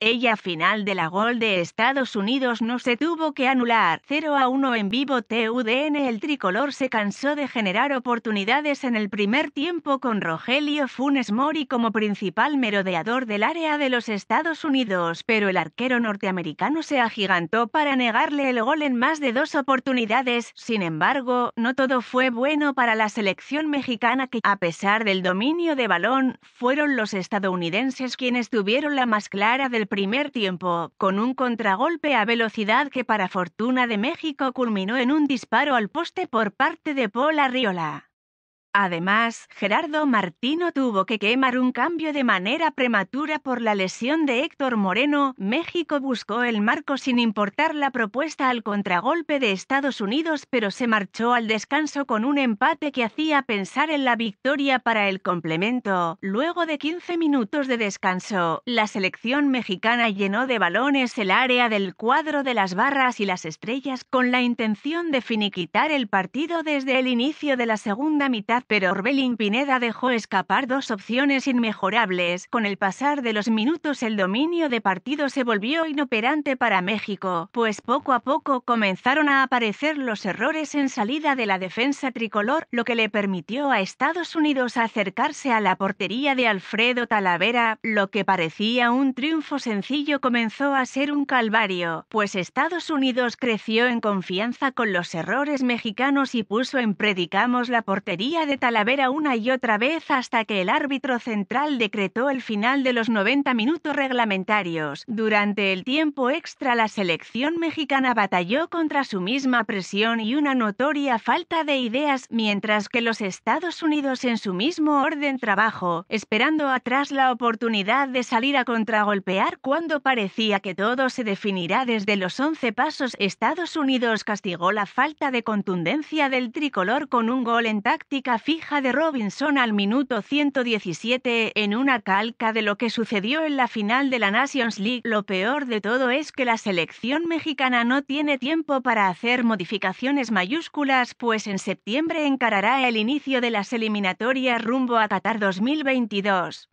Ella final de la gol de Estados Unidos no se tuvo que anular. 0 a 1 en vivo TUDN El tricolor se cansó de generar oportunidades en el primer tiempo con Rogelio Funes Mori como principal merodeador del área de los Estados Unidos, pero el arquero norteamericano se agigantó para negarle el gol en más de dos oportunidades. Sin embargo, no todo fue bueno para la selección mexicana que, a pesar del dominio de balón, fueron los estadounidenses quienes tuvieron la más clara del primer tiempo, con un contragolpe a velocidad que para fortuna de México culminó en un disparo al poste por parte de Paul Arriola. Además, Gerardo Martino tuvo que quemar un cambio de manera prematura por la lesión de Héctor Moreno. México buscó el marco sin importar la propuesta al contragolpe de Estados Unidos, pero se marchó al descanso con un empate que hacía pensar en la victoria para el complemento. Luego de 15 minutos de descanso, la selección mexicana llenó de balones el área del cuadro de las barras y las estrellas con la intención de finiquitar el partido desde el inicio de la segunda mitad pero Orbelín Pineda dejó escapar dos opciones inmejorables. Con el pasar de los minutos el dominio de partido se volvió inoperante para México, pues poco a poco comenzaron a aparecer los errores en salida de la defensa tricolor, lo que le permitió a Estados Unidos acercarse a la portería de Alfredo Talavera. Lo que parecía un triunfo sencillo comenzó a ser un calvario, pues Estados Unidos creció en confianza con los errores mexicanos y puso en predicamos la portería de Talavera una y otra vez hasta que el árbitro central decretó el final de los 90 minutos reglamentarios. Durante el tiempo extra la selección mexicana batalló contra su misma presión y una notoria falta de ideas, mientras que los Estados Unidos en su mismo orden trabajo, esperando atrás la oportunidad de salir a contragolpear cuando parecía que todo se definirá desde los 11 pasos. Estados Unidos castigó la falta de contundencia del tricolor con un gol en táctica fija de Robinson al minuto 117 en una calca de lo que sucedió en la final de la Nations League. Lo peor de todo es que la selección mexicana no tiene tiempo para hacer modificaciones mayúsculas, pues en septiembre encarará el inicio de las eliminatorias rumbo a Qatar 2022.